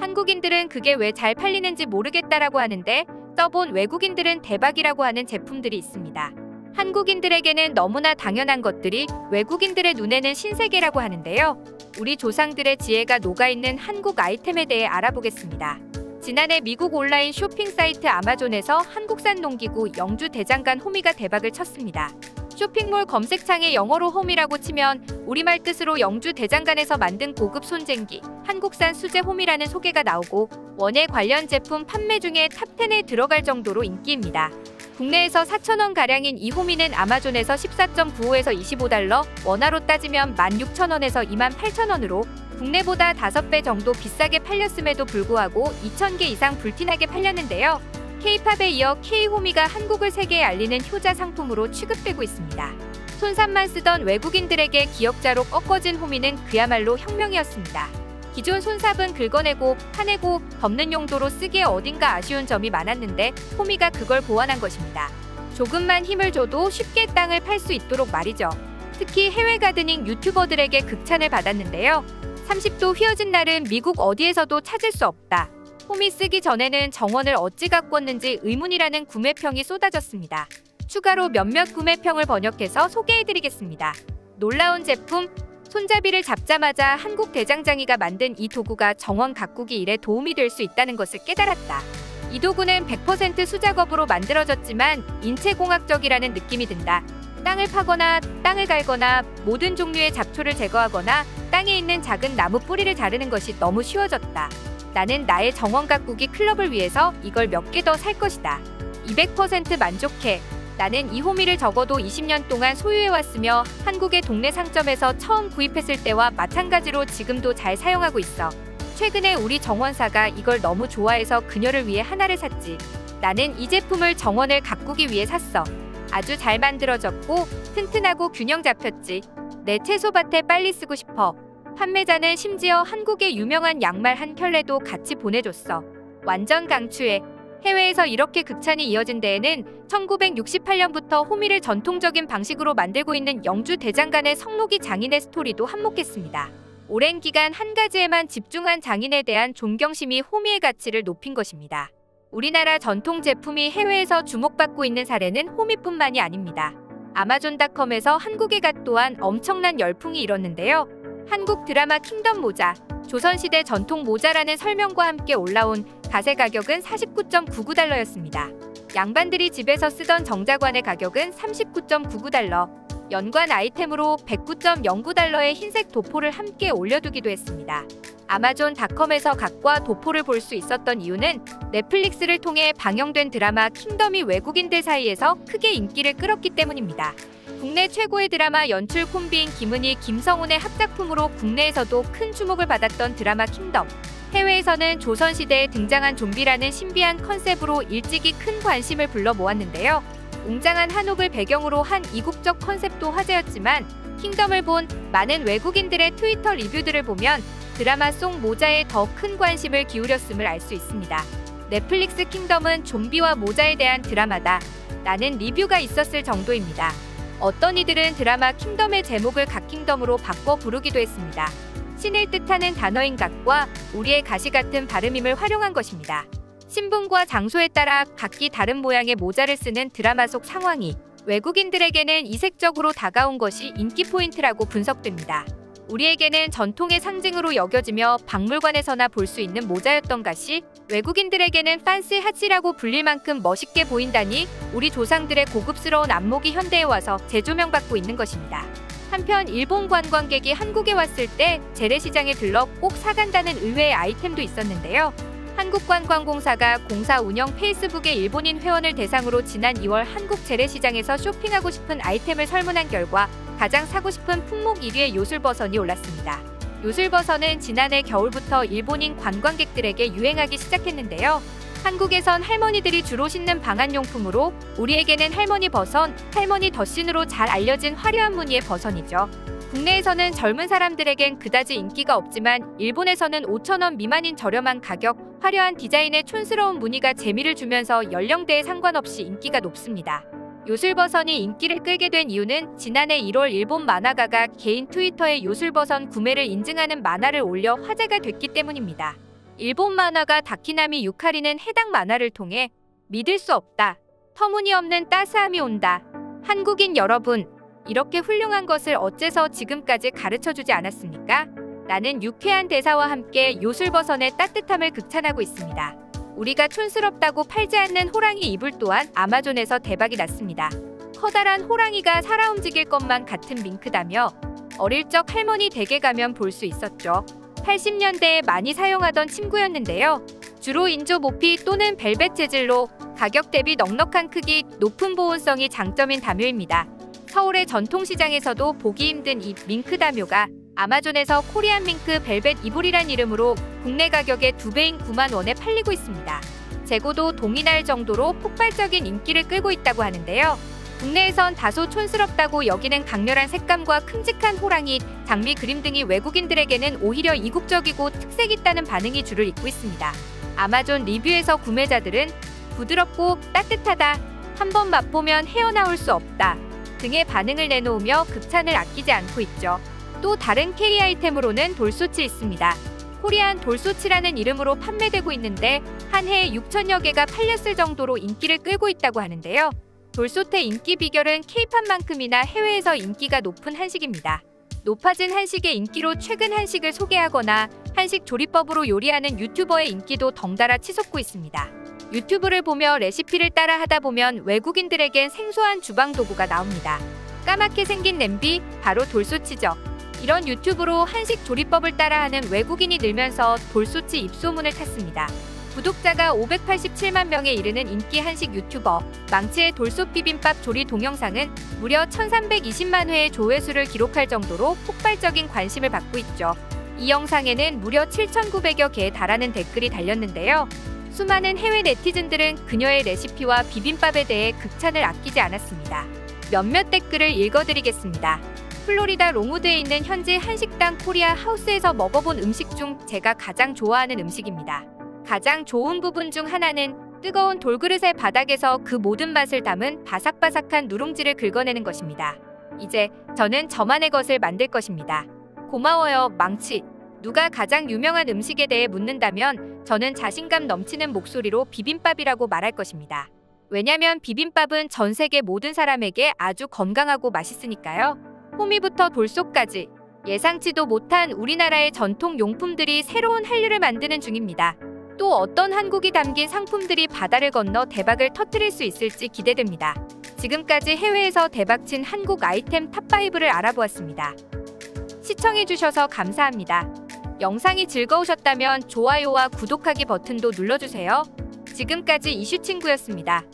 한국인들은 그게 왜 잘 팔리는지 모르겠다라고 하는데 써본 외국인들은 대박이라고 하는 제품들이 있습니다. 한국인들에게는 너무나 당연한 것들이 외국인들의 눈에는 신세계라고 하는데요. 우리 조상들의 지혜가 녹아있는 한국 아이템에 대해 알아보겠습니다. 지난해 미국 온라인 쇼핑 사이트 아마존에서 한국산 농기구 영주 대장간 호미가 대박을 쳤습니다. 쇼핑몰 검색창에 영어로 홈이라고 치면 우리말 뜻으로 영주 대장간에서 만든 고급 손쟁기, 한국산 수제 홈이라는 소개가 나오고 원예 관련 제품 판매 중에 탑10에 들어갈 정도로 인기입니다. 국내에서 4,000원 가량인 이 호미는 아마존에서 14.95에서 25달러, 원화로 따지면 16,000원에서 28,000원으로 국내보다 5배 정도 비싸게 팔렸음에도 불구하고 2,000개 이상 불티나게 팔렸는데요. K-팝에 이어 K-호미가 한국을 세계에 알리는 효자 상품으로 취급되고 있습니다. 손삽만 쓰던 외국인들에게 기역자로 꺾어진 호미는 그야말로 혁명이었습니다. 기존 손삽은 긁어내고 파내고 덮는 용도로 쓰기에 어딘가 아쉬운 점이 많았는데 호미가 그걸 보완한 것입니다. 조금만 힘을 줘도 쉽게 땅을 팔 수 있도록 말이죠. 특히 해외 가드닝 유튜버들에게 극찬을 받았는데요. 30도 휘어진 날은 미국 어디에서도 찾을 수 없다. 홈이 쓰기 전에는 정원을 어찌 왔는지 의문이라는 구매평이 쏟아졌습니다. 추가로 몇몇 구매평을 번역해서 소개해드리겠습니다. 놀라운 제품 손잡이를 잡자마자 한국 대장장이가 만든 이 도구가 정원 가꾸기 일에 도움이 될 수 있다는 것을 깨달았다. 이 도구는 100% 수작업으로 만들어졌지만 인체공학적이라는 느낌이 든다. 땅을 파거나 땅을 갈거나 모든 종류의 잡초를 제거하거나 땅에 있는 작은 나무 뿌리를 자르는 것이 너무 쉬워졌다. 나는 나의 정원 가꾸기 클럽을 위해서 이걸 몇 개 더 살 것이다. 200% 만족해. 나는 이 호미를 적어도 20년 동안 소유해왔으며 한국의 동네 상점에서 처음 구입했을 때와 마찬가지로 지금도 잘 사용하고 있어. 최근에 우리 정원사가 이걸 너무 좋아해서 그녀를 위해 하나를 샀지. 나는 이 제품을 정원을 가꾸기 위해 샀어. 아주 잘 만들어졌고 튼튼하고 균형 잡혔지. 내 채소밭에 빨리 쓰고 싶어. 판매자는 심지어 한국의 유명한 양말 한 켤레도 같이 보내줬어. 완전 강추해. 해외에서 이렇게 극찬이 이어진 데에는 1968년부터 호미를 전통적인 방식으로 만들고 있는 영주 대장간의 성록이 장인의 스토리도 한몫했습니다. 오랜 기간 한 가지에만 집중한 장인에 대한 존경심이 호미의 가치를 높인 것입니다. 우리나라 전통 제품이 해외에서 주목받고 있는 사례는 호미뿐만이 아닙니다. 아마존닷컴에서 한국의 갓 또한 엄청난 열풍이 일었는데요. 한국 드라마 킹덤 모자, 조선시대 전통 모자라는 설명과 함께 올라온 가세 가격은 49.99달러였습니다. 양반들이 집에서 쓰던 정자관의 가격은 39.99달러, 연관 아이템으로 109.09달러의 흰색 도포를 함께 올려두기도 했습니다. 아마존 닷컴에서 각과 도포를 볼 수 있었던 이유는 넷플릭스를 통해 방영된 드라마 킹덤이 외국인들 사이에서 크게 인기를 끌었기 때문입니다. 국내 최고의 드라마 연출 콤비인 김은희, 김성훈의 합작품으로 국내에서도 큰 주목을 받았던 드라마 킹덤. 해외에서는 조선시대에 등장한 좀비라는 신비한 컨셉으로 일찍이 큰 관심을 불러 모았는데요. 웅장한 한옥을 배경으로 한 이국적 컨셉도 화제였지만 킹덤을 본 많은 외국인들의 트위터 리뷰들을 보면 드라마 속 모자에 더 큰 관심을 기울였음을 알 수 있습니다. 넷플릭스 킹덤은 좀비와 모자에 대한 드라마다. 라는 리뷰가 있었을 정도입니다. 어떤 이들은 드라마 킹덤의 제목을 갓킹덤으로 바꿔 부르기도 했습니다. 신을 뜻하는 단어인 God과 우리의 갓이 같은 발음임을 활용한 것입니다. 신분과 장소에 따라 각기 다른 모양의 모자를 쓰는 드라마 속 상황이 외국인들에게는 이색적으로 다가온 것이 인기 포인트라고 분석됩니다. 우리에게는 전통의 상징으로 여겨지며 박물관에서나 볼 수 있는 모자였던 것이 외국인들에게는 판시 하치라고 불릴 만큼 멋있게 보인다니 우리 조상들의 고급스러운 안목이 현대에 와서 재조명받고 있는 것입니다. 한편 일본 관광객이 한국에 왔을 때 재래시장에 들러 꼭 사간다는 의외의 아이템도 있었는데요. 한국관광공사가 공사 운영 페이스북의 일본인 회원을 대상으로 지난 2월 한국 재래시장에서 쇼핑하고 싶은 아이템을 설문한 결과 가장 사고 싶은 품목 1위의 요술버선이 올랐습니다. 요술버선은 지난해 겨울부터 일본인 관광객들에게 유행하기 시작했는데요. 한국에선 할머니들이 주로 신는 방한용품으로 우리에게는 할머니 버선, 할머니 덧신으로 잘 알려진 화려한 무늬의 버선이죠. 국내에서는 젊은 사람들에겐 그다지 인기가 없지만 일본에서는 5천원 미만인 저렴한 가격, 화려한 디자인의 촌스러운 무늬가 재미를 주면서 연령대에 상관없이 인기가 높습니다. 요술버선이 인기를 끌게 된 이유는 지난해 1월 일본 만화가가 개인 트위터에 요술버선 구매를 인증하는 만화를 올려 화제가 됐기 때문입니다. 일본 만화가 다키나미 유카리는 해당 만화를 통해 믿을 수 없다. 터무니없는 따스함이 온다. 한국인 여러분, 이렇게 훌륭한 것을 어째서 지금까지 가르쳐 주지 않았습니까? 나는 유쾌한 대사와 함께 요술버선의 따뜻함을 극찬하고 있습니다. 우리가 촌스럽다고 팔지 않는 호랑이 이불 또한 아마존에서 대박이 났습니다. 커다란 호랑이가 살아 움직일 것만 같은 밍크다며 어릴 적 할머니 댁에 가면 볼 수 있었죠. 80년대에 많이 사용하던 침구였는데요. 주로 인조 모피 또는 벨벳 재질로 가격 대비 넉넉한 크기, 높은 보온성이 장점인 다묘입니다. 서울의 전통시장에서도 보기 힘든 이 밍크 다묘가 아마존에서 코리안 밍크 벨벳 이불이란 이름으로 국내 가격의 두 배인 9만 원에 팔리고 있습니다. 재고도 동의날 정도로 폭발적인 인기를 끌고 있다고 하는데요. 국내에선 다소 촌스럽다고 여기는 강렬한 색감과 큼직한 호랑이, 장미 그림 등이 외국인들에게는 오히려 이국적이고 특색 있다는 반응이 줄을 잇고 있습니다. 아마존 리뷰에서 구매자들은 부드럽고 따뜻하다, 한 번 맛보면 헤어나올 수 없다 등의 반응을 내놓으며 극찬을 아끼지 않고 있죠. 또 다른 캐리 아이템으로는 돌솥이 있습니다. Korean 돌솥이라는 이름으로 판매되고 있는데 한 해에 6천여 개가 팔렸을 정도로 인기를 끌고 있다고 하는데요. 돌솥의 인기 비결은 케이팝만큼이나 해외에서 인기가 높은 한식입니다. 높아진 한식의 인기로 최근 한식을 소개하거나 한식 조리법으로 요리하는 유튜버의 인기도 덩달아 치솟고 있습니다. 유튜브를 보며 레시피를 따라 하다 보면 외국인들에겐 생소한 주방 도구가 나옵니다. 까맣게 생긴 냄비, 바로 돌솥이죠. 이런 유튜브로 한식 조리법을 따라하는 외국인이 늘면서 돌솥이 입소문을 탔습니다. 구독자가 587만 명에 이르는 인기 한식 유튜버 망치의 돌솥 비빔밥 조리 동영상은 무려 1320만 회의 조회수를 기록할 정도로 폭발적인 관심을 받고 있죠. 이 영상에는 무려 7,900여 개에 달하는 댓글이 달렸는데요. 수많은 해외 네티즌들은 그녀의 레시피와 비빔밥에 대해 극찬을 아끼지 않았습니다. 몇몇 댓글을 읽어드리겠습니다. 플로리다 롱우드에 있는 현지 한식당 코리아 하우스에서 먹어본 음식 중 제가 가장 좋아하는 음식입니다. 가장 좋은 부분 중 하나는 뜨거운 돌그릇의 바닥에서 그 모든 맛을 담은 바삭바삭한 누룽지를 긁어내는 것입니다. 이제 저는 저만의 것을 만들 것입니다. 고마워요, 망치. 누가 가장 유명한 음식에 대해 묻는다면 저는 자신감 넘치는 목소리로 비빔밥이라고 말할 것입니다. 왜냐면 비빔밥은 전 세계 모든 사람에게 아주 건강하고 맛있으니까요. 호미부터 돌솥까지 예상치도 못한 우리나라의 전통 용품들이 새로운 한류를 만드는 중입니다. 또 어떤 한국이 담긴 상품들이 바다를 건너 대박을 터뜨릴 수 있을지 기대됩니다. 지금까지 해외에서 대박친 한국 아이템 탑5를 알아보았습니다. 시청해주셔서 감사합니다. 영상이 즐거우셨다면 좋아요와 구독하기 버튼도 눌러주세요. 지금까지 이슈친구였습니다.